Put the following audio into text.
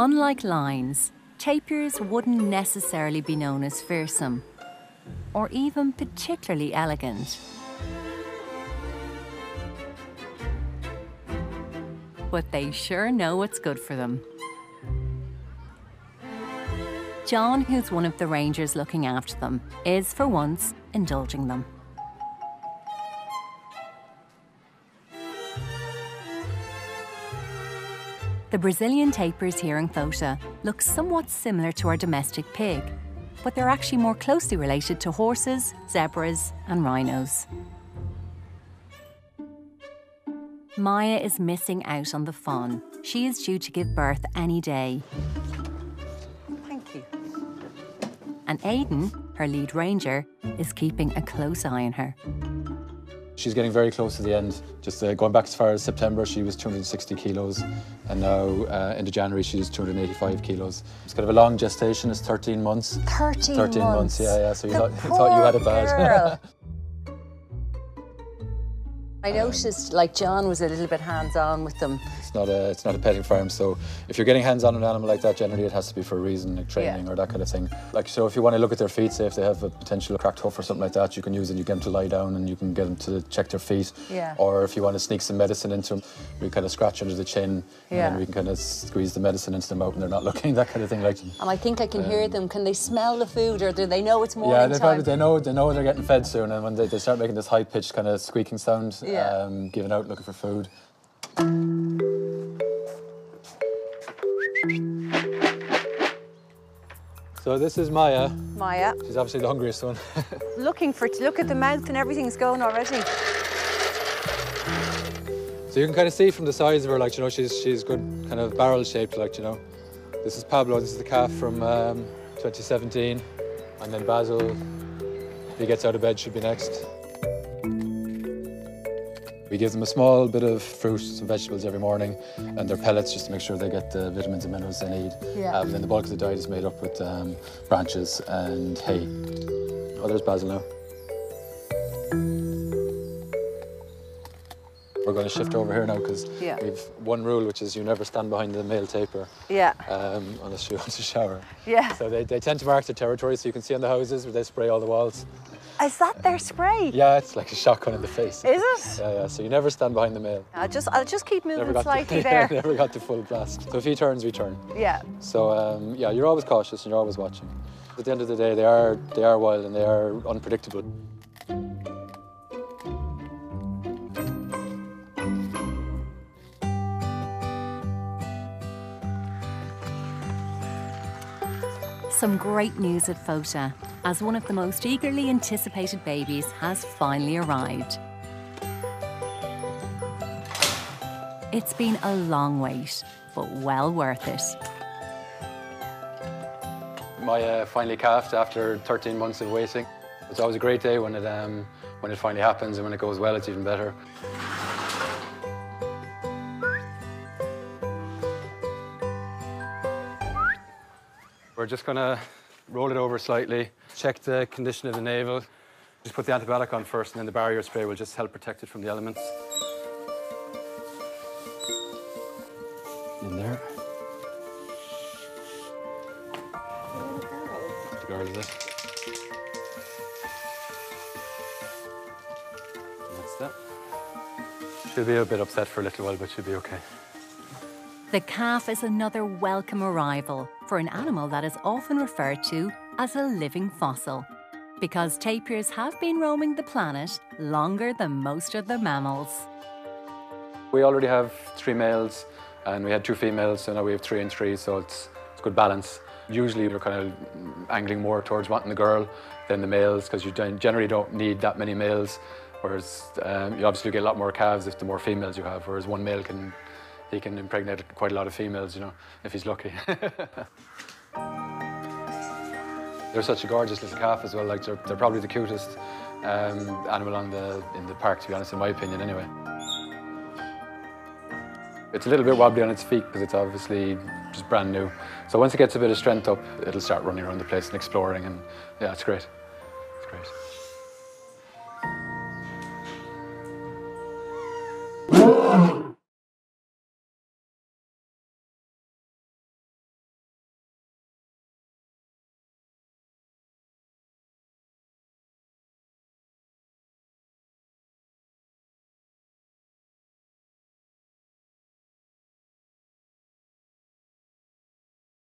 Unlike lines, tapirs wouldn't necessarily be known as fearsome or even particularly elegant. But they sure know what's good for them. John, who's one of the rangers looking after them, is for once indulging them. The Brazilian tapirs here in Fota look somewhat similar to our domestic pig, but they're actually more closely related to horses, zebras, and rhinos. Maya is missing out on the fun. She is due to give birth any day. Thank you. And Aiden, her lead ranger, is keeping a close eye on her. She's getting very close to the end. Just uh, going back as far as September, she was 260 kilos, and now uh, into January she's 285 kilos. It's kind of a long gestation. It's 13 months. 13, 13 months. months. Yeah, yeah. So you thought, you thought you had it poor bad. I noticed like John was a little bit hands-on with them. It's not a it's not a petting farm. So if you're getting hands on an animal like that, generally it has to be for a reason, like training Yeah. or that kind of thing. Like so, if you want to look at their feet, say if they have a potential cracked hoof or something like that, you can use it. And you get them to lie down and you can get them to check their feet. Yeah. Or if you want to sneak some medicine into them, we kind of scratch under the chin and Yeah. then we can kind of squeeze the medicine into them out when they're not looking. That kind of thing. Like. And I think I can hear them. Can they smell the food or do they know it's morning Yeah, they time? probably they know they know they're getting fed soon, and when they, they start making this high pitched kind of squeaking sound, Yeah. um, giving out looking for food. So this is Maya. Maya, She's obviously the hungriest one. looking for it. look at the mouth and everything's going already. so you can kind of see from the size of her, like you know, she's she's good, kind of barrel shaped, like you know. This is Pablo. This is the calf from um, 2017, and then Basil. If he gets out of bed, should be next. We give them a small bit of fruit, some vegetables every morning, and their pellets just to make sure they get the vitamins and minerals they need. Yeah. Um, and then the bulk of the diet is made up with um, branches and hay. Oh, there's Basil now. We're going to shift over here now because Yeah. we've one rule, which is you never stand behind the male tapir Yeah. um, unless you want to shower. Yeah. So they, they tend to mark their territory, so you can see on the houses where they spray all the walls. Is that their spray? Yeah, it's like a shotgun in the face. Is it? Yeah, yeah. So you never stand behind the male. I'll just I'll just keep moving Never got slightly the, there. never got the full blast. So if he turns, we turn. Yeah. So um, yeah, you're always cautious and you're always watching. At the end of the day, they are they are wild and they are unpredictable. Some great news at FOTA, as one of the most eagerly anticipated babies has finally arrived. It's been a long wait, but well worth it. Maya finally calved after 13 months of waiting. It's always a great day when it um, when it finally happens and when it goes well, it's even better. We're just gonna roll it over slightly, check the condition of the navel. Just put the antibiotic on first, and then the barrier spray will just help protect it from the elements. In there. The it? That's that. She'll be a bit upset for a little while, but she'll be okay. The calf is another welcome arrival for an animal that is often referred to as a living fossil, because tapirs have been roaming the planet longer than most other mammals. We already have three males and we had two females, so now we have three and three, so it's, it's good balance. Usually you're kind of angling more towards wanting the girl than the males because you generally don't need that many males, whereas um, you obviously get a lot more calves if the more females you have, whereas one male can, he can impregnate quite a lot of females, you know, if he's lucky. they're such a gorgeous little calf as well, like they're, they're probably the cutest um, animal on the, in the park, to be honest, in my opinion anyway. It's a little bit wobbly on its feet because it's obviously just brand new. So once it gets a bit of strength up, it'll start running around the place and exploring and yeah, it's great. It's great.